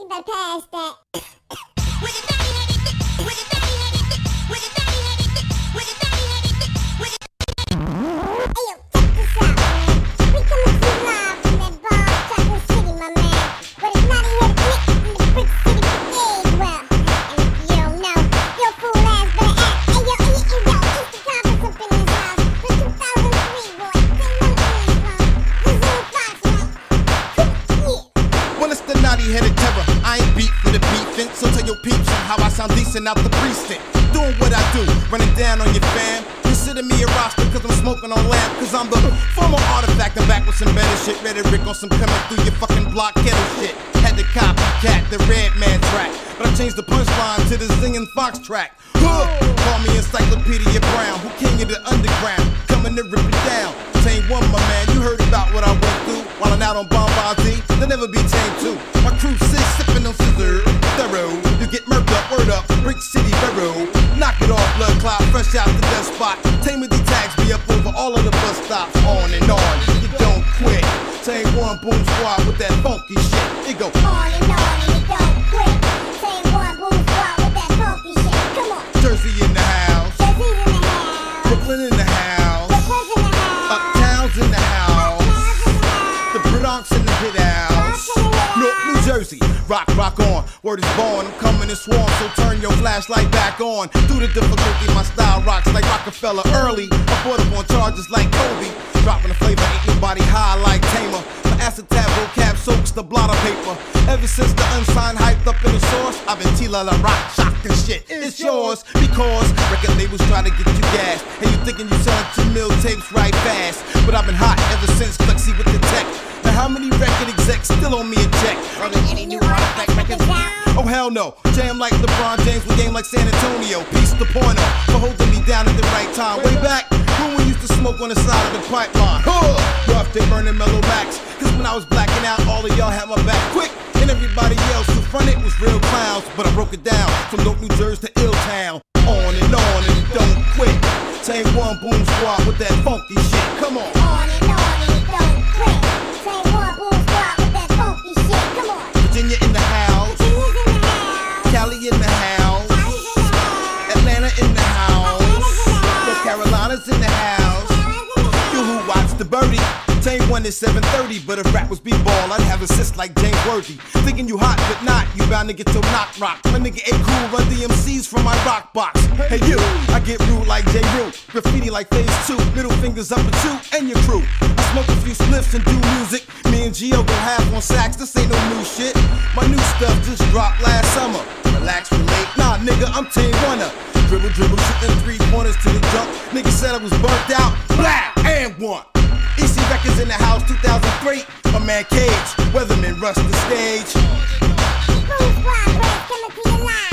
You better pass that. Headed terror. I ain't beat for the beat beefing, so tell your peeps how I sound decent out the precinct. Doing what I do, running down on your fam. Consider me a roster cause I'm smoking on lamp. Cause I'm the former artifact. I'm back with some better shit. Rhetoric on some coming through your fucking block kettle shit. Had to copycat the Redman track. But I changed the punchline to the Xing N Fox track. Huh. Call me Encyclopedia Brown. Who king of the underground? Coming to rip it down. Tame one, my man. You heard about what I went through while I'm out on Bombardee. They'll never be tamed too. My crew sits sipping on scissor. Thorough. You get murked up, word up. Brick City Barrow. Knock it off, blood clot, fresh out the death spot. Tame with the tags me up over all of the bus stops. On and on. You don't quit. Tame one boom squad with that funky shit. It go. On and on and it don't quit. Tame one boom squad with that funky shit. Come on. Jersey in the house. Jay-Z's in the house. Brooklyn in the house. Bronx in the pit house. North New Jersey, rock, rock on. Word is born, I'm coming in swarm, so turn your flashlight back on. Through the difficulty, my style rocks like Rockefeller early. I brought up on charges like Kobe. Dropping the flavor, ain't nobody high like Tamer. My acetab vocab soaks the blotter paper. Ever since the unsigned hyped up in the source, I've been T La Rock, shocking shit. It's yours because record labels try to get you gas. And you thinking you selling two mil tapes right fast. But I've been hot ever since Flexi with the tech. How many record execs still on me a check? Running any new records? Oh hell no. Jam like LeBron James with game like San Antonio. Peace to Porno for holding me down at the right time. Way back when we used to smoke on the side of the pipeline. Huh! Rough they burning mellow max. Cause when I was blacking out, all of y'all had my back quick. And everybody else who fronted was real clowns. But I broke it down from New Jersey to Ill The birdie. Tame one is 730, but if rap was b-ball, I'd have assists like James Worthy. Thinking you hot, but not, you bound to get your knock rocked. My nigga A cool, run DMCs from my rock box. Hey you, I get rude like J. Rue. Graffiti like phase two, middle fingers up at you and your crew. I smoke a few spliffs and do music. Me and Gio go half on sax, this ain't no new shit. My new stuff just dropped last summer. Relax, relate, nah nigga, I'm Team Runner. Dribble, dribble, shooting three pointers to the jump. Nigga said I was burnt out, blah, and one. Records in the house, 2003. My man Cage, Weatherman rushed the stage. Brad, coming to you